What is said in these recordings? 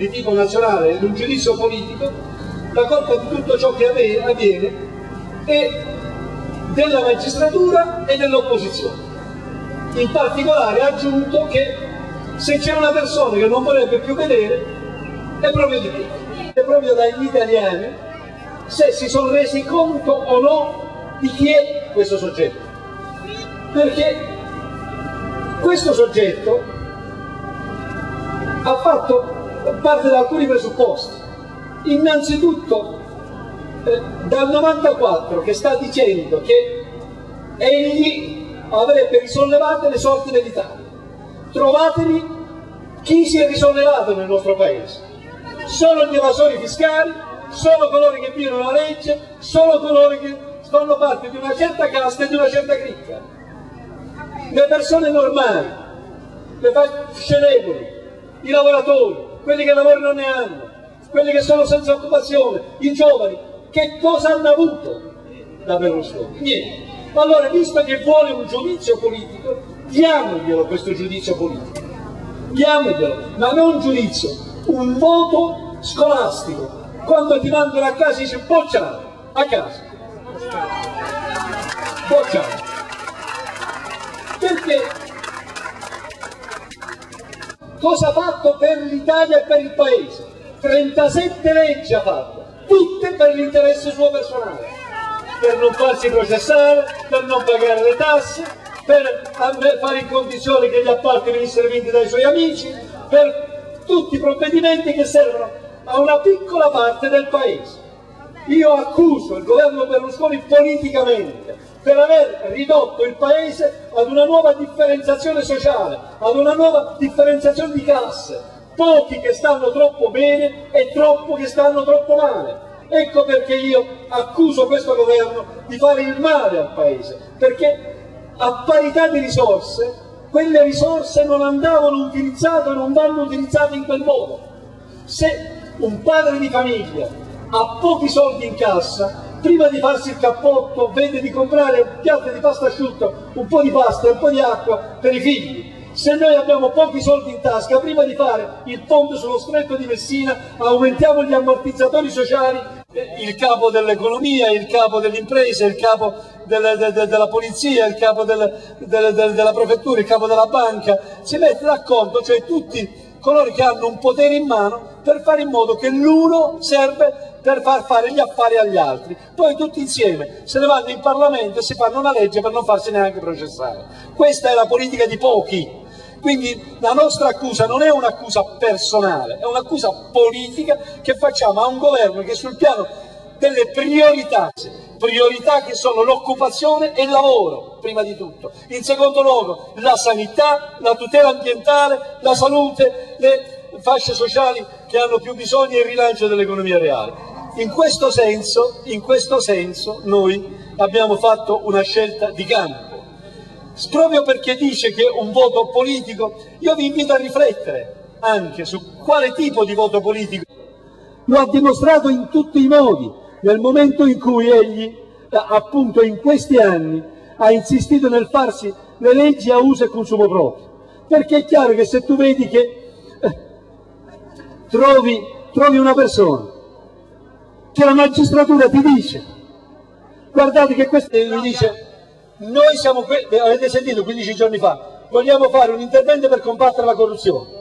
di tipo nazionale ed un giudizio politico, la colpa di tutto ciò che avviene è della magistratura e dell'opposizione. In particolare ha aggiunto che se c'è una persona che non vorrebbe più vedere è proprio di qui, è proprio dagli italiani se si sono resi conto o no di chi è questo soggetto. Perché questo soggetto ha fatto parte da alcuni presupposti. Innanzitutto eh, dal 94 che sta dicendo che egli avrebbe risollevato le sorti dell'Italia. Trovatevi chi si è risollevato nel nostro paese. Solo gli evasori fiscali, solo coloro che violano la legge, solo coloro che fanno parte di una certa casta e di una certa cricca le persone normali, le scenevoli, i lavoratori, quelli che lavoro non ne hanno, quelli che sono senza occupazione, i giovani, che cosa hanno avuto da Berlusconi? Niente. Allora, visto che vuole un giudizio politico, diamoglielo questo giudizio politico, diamoglielo, ma non un giudizio, un voto scolastico. Quando ti mandano a casa dice bocciare, a casa. Bocciare. Cosa ha fatto per l'Italia e per il Paese? 37 leggi ha fatto, tutte per l'interesse suo personale, per non farsi processare, per non pagare le tasse, per fare in condizione che gli appalti venissero vinti dai suoi amici, per tutti i provvedimenti che servono a una piccola parte del Paese. Io accuso il governo Berlusconi politicamente per aver ridotto il Paese ad una nuova differenziazione sociale, ad una nuova differenziazione di classe. Pochi che stanno troppo bene e troppo che stanno troppo male. Ecco perché io accuso questo governo di fare il male al Paese, perché a parità di risorse, quelle risorse non andavano utilizzate, non vanno utilizzate in quel modo. Se un padre di famiglia ha pochi soldi in cassa, prima di farsi il cappotto vede di comprare un piatto di pasta asciutto, un po' di pasta e un po' di acqua per i figli. Se noi abbiamo pochi soldi in tasca, prima di fare il ponte sullo stretto di Messina, aumentiamo gli ammortizzatori sociali, il capo dell'economia, il capo delle imprese, il capo della, de, della polizia, il capo del, de, de, della prefettura, il capo della banca, si mette d'accordo, cioè tutti coloro che hanno un potere in mano per fare in modo che l'uno serve per far fare gli affari agli altri. Poi tutti insieme se ne vanno in Parlamento e si fanno una legge per non farsi neanche processare. Questa è la politica di pochi. Quindi la nostra accusa non è un'accusa personale, è un'accusa politica che facciamo a un governo che sul piano delle priorità, priorità che sono l'occupazione e il lavoro, prima di tutto. In secondo luogo la sanità, la tutela ambientale, la salute, le fasce sociali che hanno più bisogno e il rilancio dell'economia reale. In questo, senso, in questo senso noi abbiamo fatto una scelta di campo. Proprio perché dice che un voto politico, io vi invito a riflettere anche su quale tipo di voto politico. Lo ha dimostrato in tutti i modi, nel momento in cui egli, eh, appunto in questi anni, ha insistito nel farsi le leggi a uso e consumo proprio. Perché è chiaro che se tu vedi che trovi, trovi una persona che la magistratura ti dice, guardate che questo mi dice, noi siamo qui, avete sentito 15 giorni fa, vogliamo fare un intervento per combattere la corruzione.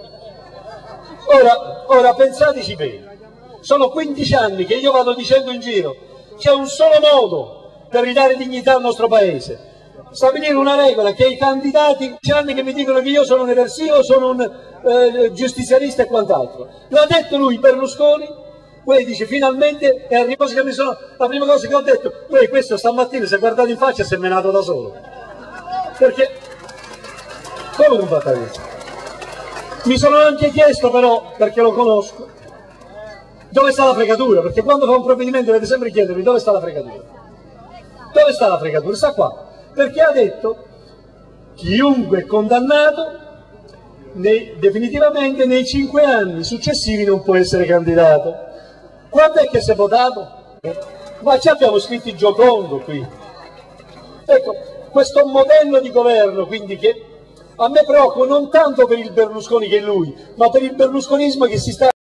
Ora, ora pensateci bene, sono 15 anni che io vado dicendo in giro, c'è un solo modo per ridare dignità al nostro paese, stabilire una regola che i candidati anni che mi dicono che io sono un eversivo, sono un eh, giustizialista e quant'altro. L'ha detto lui Berlusconi poi dice finalmente è arrivato che mi sono, la prima cosa che ho detto, poi questo stamattina si è guardato in faccia e si è menato da solo. Perché, come non fa questo? Mi sono anche chiesto però, perché lo conosco, dove sta la fregatura? Perché quando fa un provvedimento deve sempre chiedermi dove sta la fregatura. Dove sta la fregatura? Sta qua. Perché ha detto chiunque è condannato nei, definitivamente nei cinque anni successivi non può essere candidato. Quando è che si è votato? Ma ci abbiamo scritto il Giocondo qui. Ecco, questo modello di governo quindi che a me preoccupa non tanto per il Berlusconi che è lui, ma per il berlusconismo che si sta